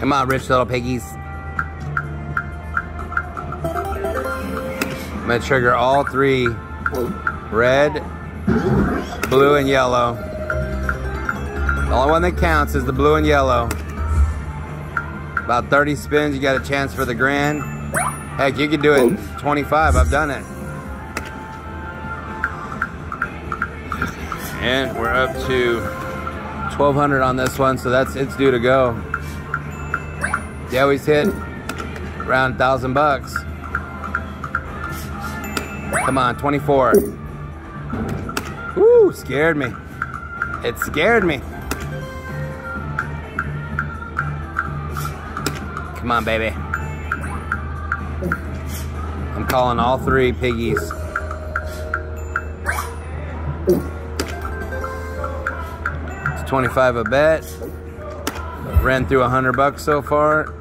Come on, rich little piggies. I'm gonna trigger all three. Red, blue, and yellow. The only one that counts is the blue and yellow. About 30 spins, you got a chance for the grand. Heck, you could do it 25, I've done it. And we're up to 1200 on this one, so that's it's due to go. They always hit around a thousand bucks. Come on, 24. Woo, scared me. It scared me. Come on, baby. I'm calling all three piggies. It's 25 a bet. Ran through 100 bucks so far.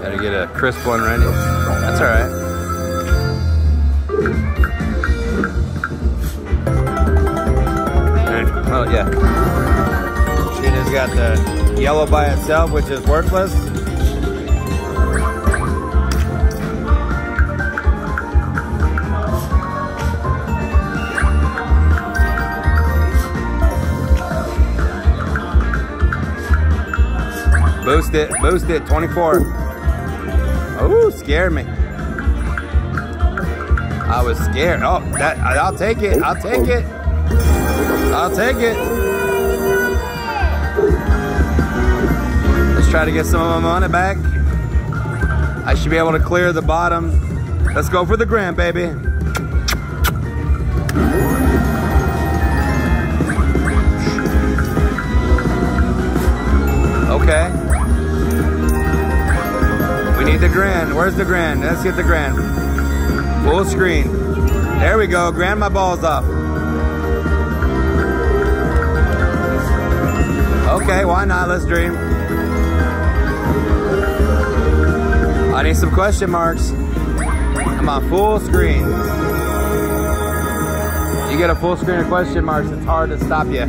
Gotta get a crisp one ready. That's all right. Oh yeah. She just got the yellow by itself, which is worthless. Boost it, boost it, 24. Oh, scared me. I was scared. Oh, that I'll take it. I'll take it. I'll take it. Let's try to get some of my money back. I should be able to clear the bottom. Let's go for the grand, baby. Okay. Need the grand. Where's the grand? Let's get the grand. Full screen. There we go. Grand my balls off. Okay, why not? Let's dream. I need some question marks. I'm on, full screen. You get a full screen of question marks, it's hard to stop you.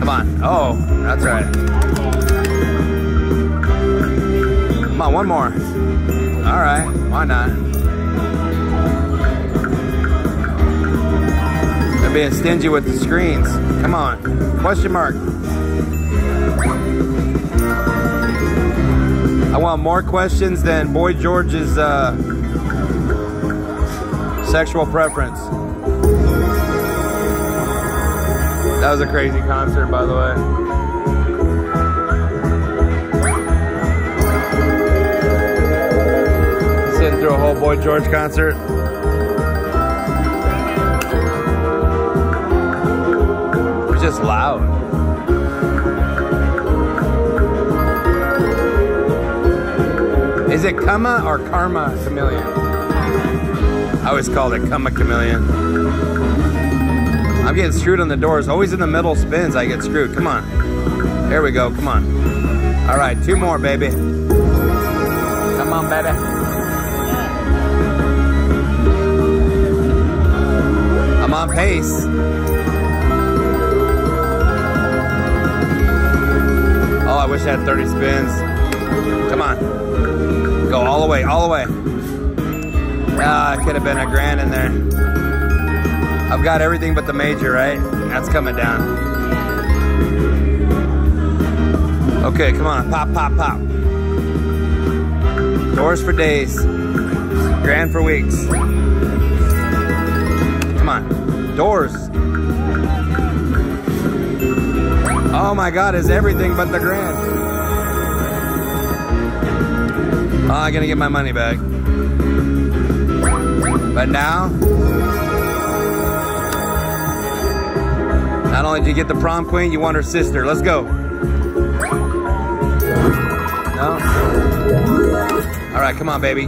Come on. Oh, that's right. Come on, one more. All right, why not? They're being stingy with the screens. Come on, question mark. I want more questions than Boy George's uh, sexual preference. That was a crazy concert, by the way. Sitting through a whole Boy George concert. It was just loud. Is it Kama or Karma Chameleon? I always called it Kama Chameleon. I'm getting screwed on the doors. Always in the middle spins, I get screwed. Come on. Here we go. Come on. All right, two more, baby. Come on, baby. Pace. Oh, I wish I had 30 spins. Come on. Go all the way, all the way. Ah, it could have been a grand in there. I've got everything but the major, right? That's coming down. Okay, come on. Pop, pop, pop. Doors for days. Grand for weeks. Doors. Oh my God, is everything but the grand. Oh, I'm gonna get my money back. But now, not only did you get the prom queen, you want her sister. Let's go. No? All right, come on, baby.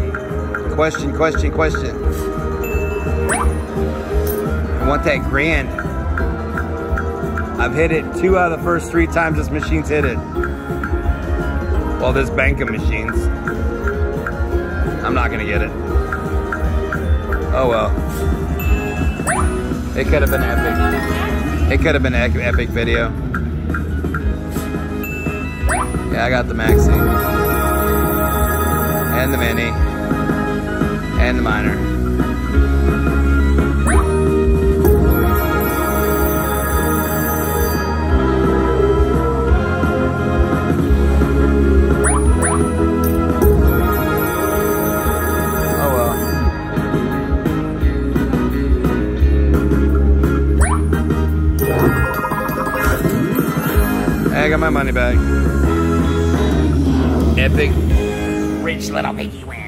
Question, question, question. I want that grand. I've hit it two out of the first three times this machine's hit it. Well, this bank of machines. I'm not gonna get it. Oh well. It could have been epic. It could have been an epic video. Yeah, I got the maxi. And the mini. And the minor. My money back. Epic. Rich little piggy win.